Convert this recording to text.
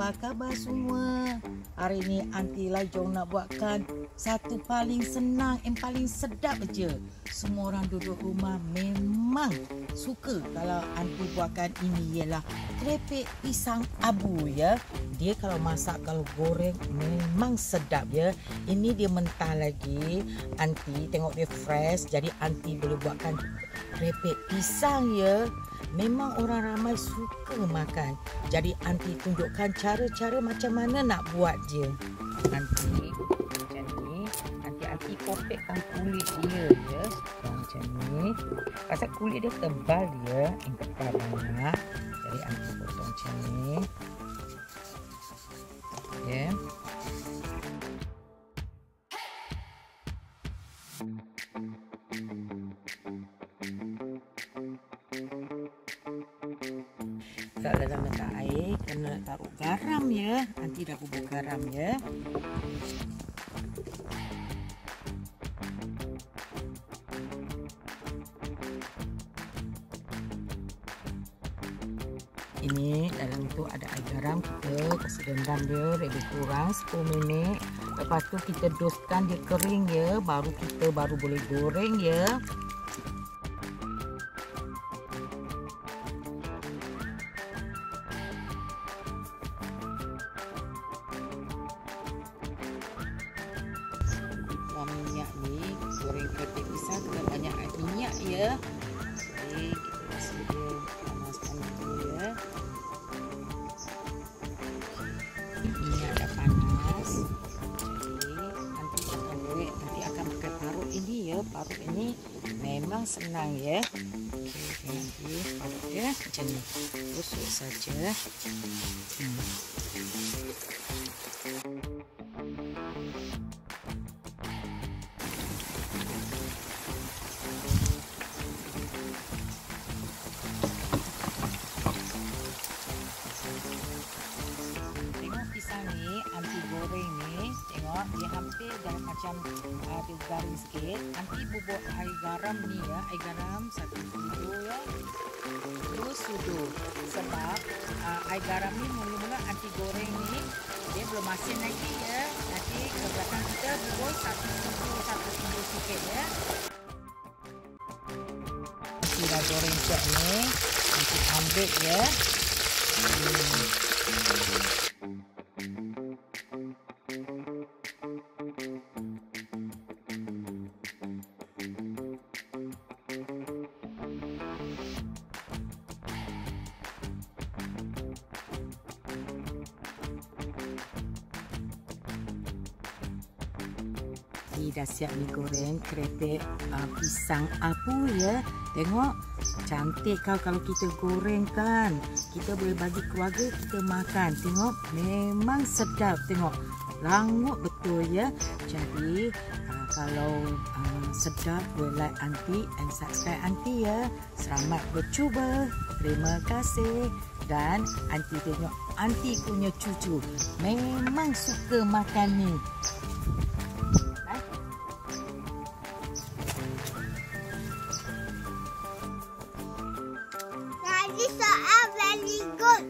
Apa khabar semua? Hari ni Aunty Lajong nak buatkan satu paling senang yang paling sedap aja. Semua orang duduk rumah memang suka kalau Aunty buatkan ini ialah kerepek pisang abu ya. Dia kalau masak kalau goreng memang sedap ya. Ini dia mentah lagi. Aunty tengok dia fresh jadi Aunty boleh buatkan kerepek pisang ya. Memang orang ramai suka makan. Jadi Aunty tunjukkan cara-cara macam mana nak buat je. Aunty macam ni. Nanti Aunty kopekkan kulit dia ya. Macam ni. Pasal kulit dia tebal dia. Yang tebal banyak. Jadi Aunty potong macam ni. Ya. Yeah. Letak dalam letak air Kena taruh garam ya. Nanti dah bubuk garam ya. Ini dalam tu ada air garam Kita kasih rendam dia Lebih kurang 10 minit. Lepas tu kita doskan dia kering ya Baru kita baru boleh goreng ya keripik pisang Kena banyak minyak ya. Jadi kita dia Panaskan dulu ya. Minyak dah panas. Jadi Nanti akan goreng Nanti akan pakai parut ini ya. Parut ini Memang senang ya. Nanti parut Macam ni. Tusuk saja. Hmm. Tengok dia hampir dah macam ada garing sikit. Anti bubuk air garam ni ya. Air garam satu sudu ya. Dua sudu. Sebab uh, air garam ni mula-mula anti goreng ni dia belum masin lagi ya. Nanti ke belakang kita bubuk satu sudu, satu sudu sikit ya. Nanti dah goreng siap ni. Nanti ambil ya. Hmm. Dah siap mi goreng kerepek uh, pisang apu ya. Tengok cantik kau kalau kita goreng kan. Kita boleh bagi keluarga kita makan. Tengok memang sedap. Tengok langut betul ya. Jadi uh, kalau uh, sedap boleh like aunty and subscribe aunty ya. Selamat bercuba. Terima kasih. Dan aunty tengok aunty punya cucu memang suka makan ni. these are very good.